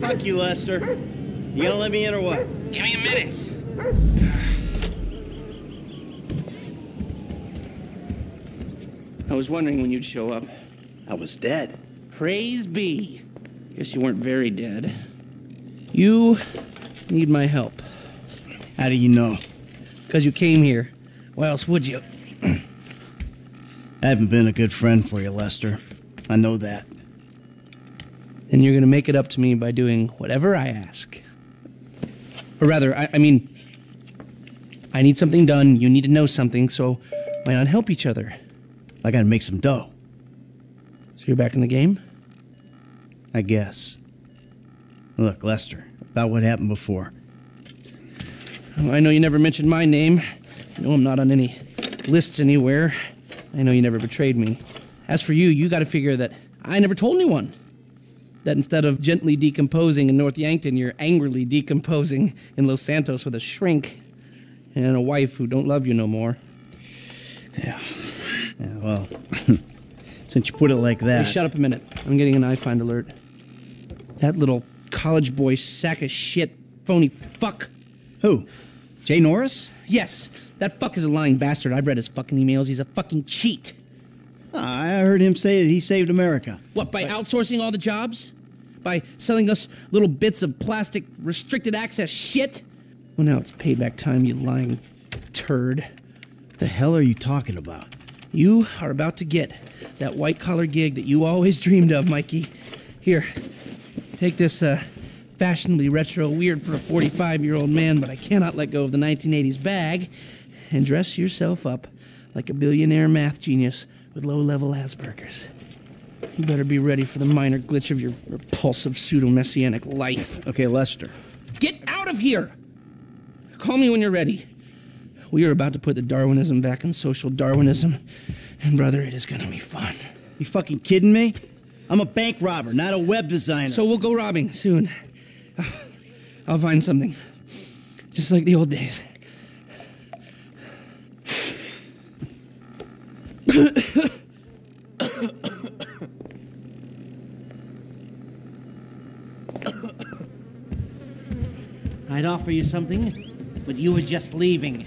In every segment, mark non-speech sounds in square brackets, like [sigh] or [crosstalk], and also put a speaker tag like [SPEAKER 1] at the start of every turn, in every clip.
[SPEAKER 1] Fuck you, Lester. You gonna let me in or what?
[SPEAKER 2] Give me a minute. I was wondering when you'd show up.
[SPEAKER 1] I was dead.
[SPEAKER 2] Praise be. Guess you weren't very dead. You need my help.
[SPEAKER 1] How do you know?
[SPEAKER 2] Because you came here. Why else would you?
[SPEAKER 1] I haven't been a good friend for you, Lester. I know that.
[SPEAKER 2] And you're gonna make it up to me by doing whatever I ask. Or rather, I, I mean, I need something done, you need to know something, so why not help each other?
[SPEAKER 1] I gotta make some dough.
[SPEAKER 2] So you're back in the game?
[SPEAKER 1] I guess. Look, Lester, about what happened before.
[SPEAKER 2] Oh, I know you never mentioned my name. I know I'm not on any lists anywhere. I know you never betrayed me. As for you, you gotta figure that I never told anyone. That instead of gently decomposing in North Yankton, you're angrily decomposing in Los Santos with a shrink and a wife who don't love you no more.
[SPEAKER 1] Yeah. Yeah, well, [laughs] since you put it like that.
[SPEAKER 2] Hey, shut up a minute. I'm getting an iFind alert. That little college boy sack of shit, phony fuck.
[SPEAKER 1] Who? Jay Norris?
[SPEAKER 2] Yes, that fuck is a lying bastard. I've read his fucking emails. He's a fucking cheat.
[SPEAKER 1] Ah, I heard him say that he saved America.
[SPEAKER 2] What, by outsourcing all the jobs? By selling us little bits of plastic restricted access shit? Well, now it's payback time, you lying turd.
[SPEAKER 1] The hell are you talking about?
[SPEAKER 2] You are about to get that white collar gig that you always [laughs] dreamed of, Mikey. Here, take this uh, fashionably retro weird for a 45 year old man, but I cannot let go of the 1980s bag, and dress yourself up like a billionaire math genius with low level Asperger's. You better be ready for the minor glitch of your repulsive pseudo messianic life.
[SPEAKER 1] Okay, Lester.
[SPEAKER 2] Get out of here! Call me when you're ready. We are about to put the Darwinism back in social Darwinism, and brother, it is gonna be fun.
[SPEAKER 1] You fucking kidding me? I'm a bank robber, not a web designer.
[SPEAKER 2] So we'll go robbing soon. I'll find something. Just like the old days.
[SPEAKER 3] I'd offer you something, but you were just leaving.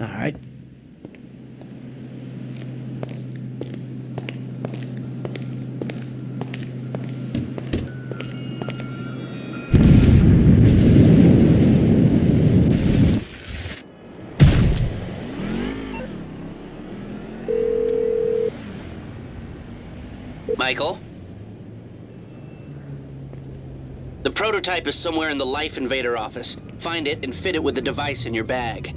[SPEAKER 1] All right.
[SPEAKER 4] Michael? The prototype is somewhere in the Life Invader office. Find it and fit it with the device in your bag.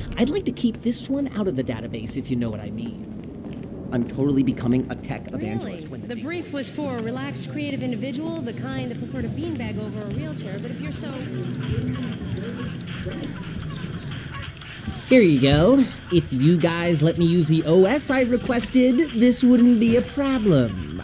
[SPEAKER 5] I'd like to keep this one out of the database, if you know what I mean. I'm totally becoming a tech
[SPEAKER 6] Really?
[SPEAKER 5] evangelist when
[SPEAKER 6] The brief was for a relaxed, creative individual, the kind that preferred a beanbag over a realtor. But if you're so
[SPEAKER 5] Here you go. If you guys let me use the OS I requested, this wouldn't be a problem.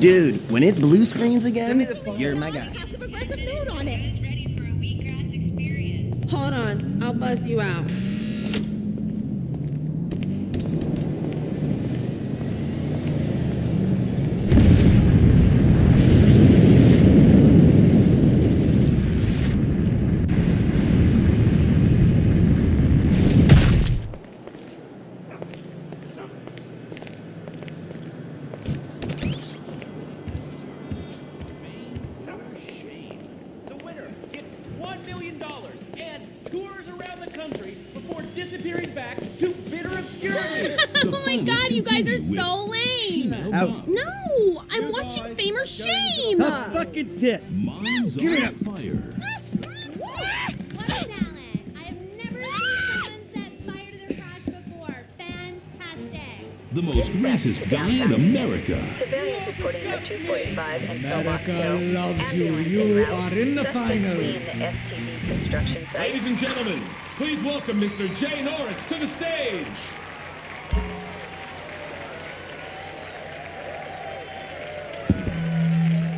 [SPEAKER 5] Dude, when it blue screens again, you're my guy.
[SPEAKER 7] passive aggressive note on it. Hold on, I'll buzz you out.
[SPEAKER 2] Obscurity. [laughs]
[SPEAKER 8] oh my god, you guys are so lame.
[SPEAKER 1] Out.
[SPEAKER 8] No, I'm watching Fame or Shame.
[SPEAKER 1] The fucking tits.
[SPEAKER 9] Mine's
[SPEAKER 1] Give it
[SPEAKER 9] on
[SPEAKER 1] up.
[SPEAKER 9] fire. [laughs]
[SPEAKER 10] What talent! I have never seen someone set fire to their crotch before. Fantastic!
[SPEAKER 9] The most racist guy in America.
[SPEAKER 11] Civilians reporting at 245 and
[SPEAKER 12] America
[SPEAKER 11] Philmont
[SPEAKER 12] loves you. You are in the final.
[SPEAKER 11] the STD construction site.
[SPEAKER 12] Ladies and gentlemen, please welcome Mr. Jay Norris to the stage.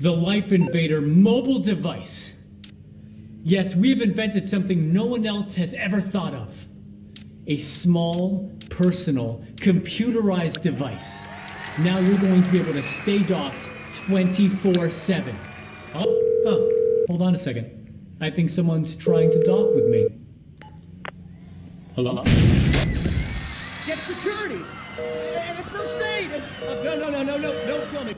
[SPEAKER 13] The Life Invader mobile device. Yes, we've invented something no one else has ever thought of. A small, personal, computerized device. Now you're going to be able to stay docked 24 7. Oh, oh, hold on a second. I think someone's trying to dock with me. Hello?
[SPEAKER 2] Get security and first aid. And, no, no, no, no, no, don't kill me.